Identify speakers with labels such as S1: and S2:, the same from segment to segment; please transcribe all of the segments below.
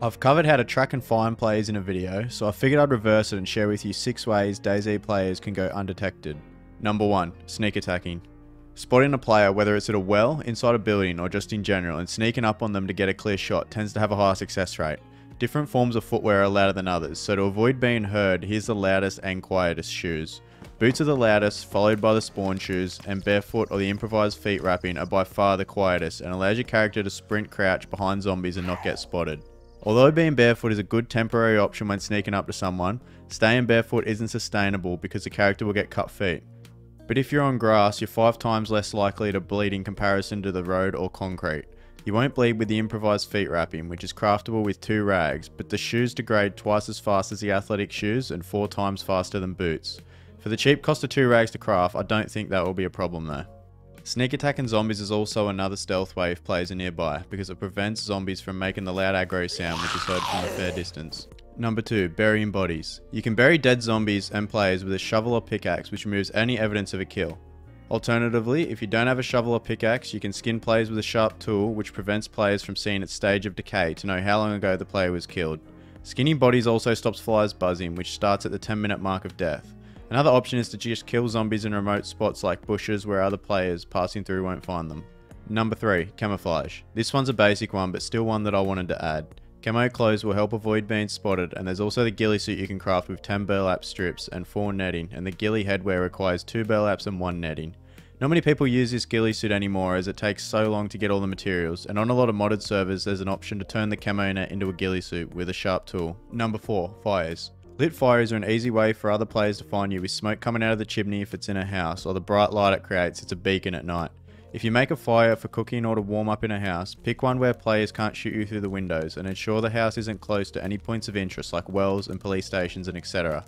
S1: I've covered how to track and find players in a video, so I figured I'd reverse it and share with you 6 ways DayZ players can go undetected. Number 1. Sneak attacking. Spotting a player, whether it's at a well, inside a building, or just in general, and sneaking up on them to get a clear shot tends to have a higher success rate. Different forms of footwear are louder than others, so to avoid being heard, here's the loudest and quietest shoes. Boots are the loudest, followed by the spawn shoes, and barefoot or the improvised feet wrapping are by far the quietest and allows your character to sprint crouch behind zombies and not get spotted. Although being barefoot is a good temporary option when sneaking up to someone, staying barefoot isn't sustainable because the character will get cut feet. But if you're on grass, you're 5 times less likely to bleed in comparison to the road or concrete. You won't bleed with the improvised feet wrapping, which is craftable with two rags, but the shoes degrade twice as fast as the athletic shoes and 4 times faster than boots. For the cheap cost of two rags to craft, I don't think that will be a problem though. Sneak attack and zombies is also another stealth way if players nearby, because it prevents zombies from making the loud aggro sound which is heard from a fair distance. Number 2. Burying bodies. You can bury dead zombies and players with a shovel or pickaxe which removes any evidence of a kill. Alternatively, if you don't have a shovel or pickaxe, you can skin players with a sharp tool which prevents players from seeing its stage of decay to know how long ago the player was killed. Skinning bodies also stops flies buzzing which starts at the 10 minute mark of death. Another option is to just kill zombies in remote spots like bushes where other players passing through won't find them. Number 3. Camouflage. This one's a basic one but still one that I wanted to add. Camo clothes will help avoid being spotted and there's also the ghillie suit you can craft with 10 burlap strips and 4 netting and the ghillie headwear requires 2 burlaps and 1 netting. Not many people use this ghillie suit anymore as it takes so long to get all the materials and on a lot of modded servers there's an option to turn the camo net into a ghillie suit with a sharp tool. Number 4. Fires. Lit fires are an easy way for other players to find you with smoke coming out of the chimney if it's in a house, or the bright light it creates it's a beacon at night. If you make a fire for cooking or to warm up in a house, pick one where players can't shoot you through the windows and ensure the house isn't close to any points of interest like wells and police stations and etc.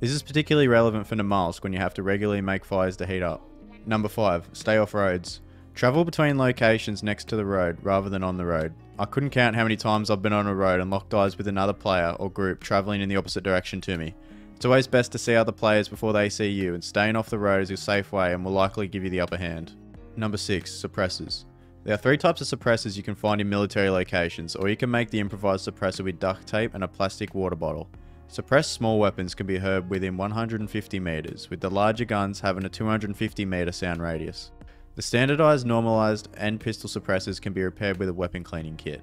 S1: This is particularly relevant for Namalsk when you have to regularly make fires to heat up. Number 5. Stay off roads. Travel between locations next to the road rather than on the road. I couldn't count how many times I've been on a road and locked eyes with another player or group travelling in the opposite direction to me. It's always best to see other players before they see you and staying off the road is a safe way and will likely give you the upper hand. Number 6. Suppressors. There are three types of suppressors you can find in military locations, or you can make the improvised suppressor with duct tape and a plastic water bottle. Suppressed small weapons can be heard within 150 meters, with the larger guns having a 250 meter sound radius. The standardized, normalized, and pistol suppressors can be repaired with a weapon cleaning kit.